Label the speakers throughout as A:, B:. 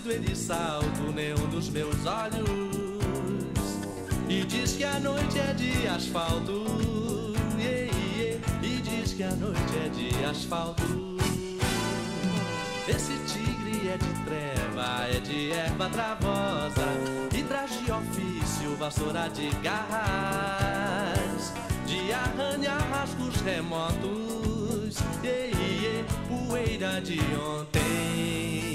A: santo salto nenhum dos meus olhos. E diz que a noite é de asfalto. E diz que a noite é de asfalto. Esse tigre é de treva, é de erva travosa. E traz de ofício vassoura de garras. De arranhar rasgos remotos. Yeah, yeah. Poeira de ontem.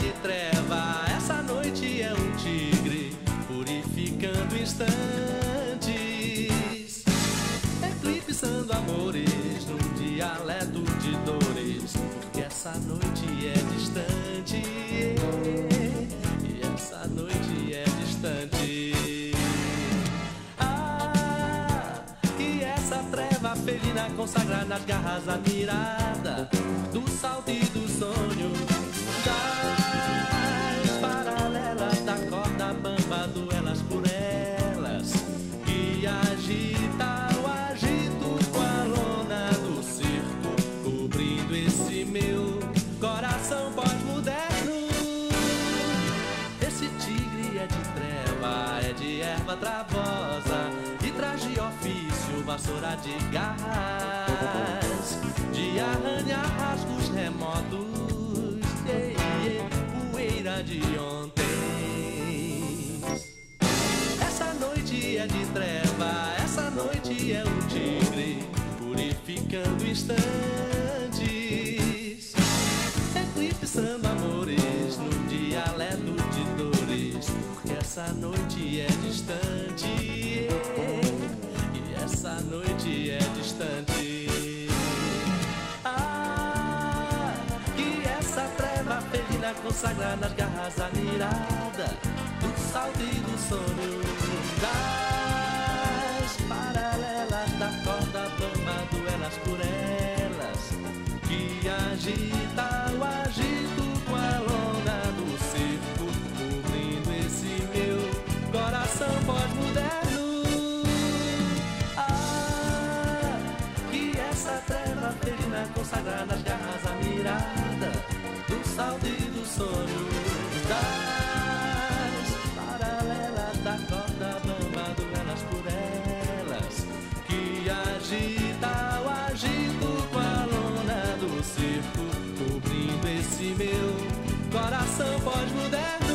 A: De treva, essa noite é um tigre purificando instantes, eclipsando amores num dialeto de dores, porque essa noite é distante, e essa noite é distante. Ah, e essa treva felina consagra nas garras a mirada do salto e do vassoura de garras, de arranhar rasgos remotos poeira de ontem. Essa noite é de treva, essa noite é um tigre purificando instantes, eclipsando amores num dialeto de dores, porque essa noite é distante. Consagrar nas garras a mirada do salto e do sonho das paralelas da corda bamba, duelas por elas que agita o agito com a lona do circo, cobrindo esse meu coração pós-moderno. Ah, que essa treva felina consagrar nas garras a mirada salto do sonho das paralelas da corda bamba, duelas por elas que agita o agito com a lona do circo, cobrindo esse meu coração pós-moderno.